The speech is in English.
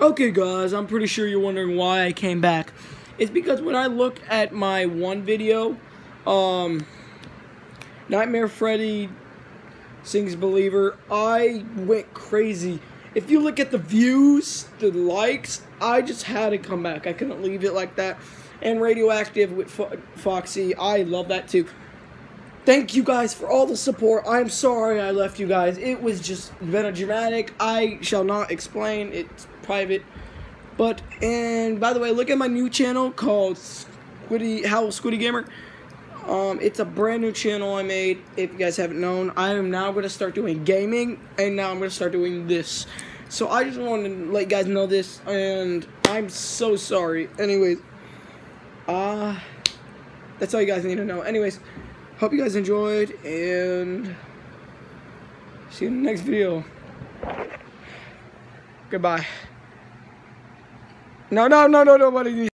Okay, guys, I'm pretty sure you're wondering why I came back. It's because when I look at my one video, um, Nightmare Freddy Sings Believer, I went crazy. If you look at the views, the likes, I just had to come back. I couldn't leave it like that. And Radioactive with Fo Foxy, I love that too. Thank you guys for all the support. I'm sorry I left you guys. It was just been a dramatic. I shall not explain. It's private. But and by the way, look at my new channel called Squiddy Howl Squiddy Gamer. Um, it's a brand new channel I made. If you guys haven't known, I am now going to start doing gaming, and now I'm going to start doing this. So I just wanted to let you guys know this, and I'm so sorry. Anyways, uh, that's all you guys need to know. Anyways, hope you guys enjoyed, and see you in the next video. Goodbye. No, no, no, no, nobody.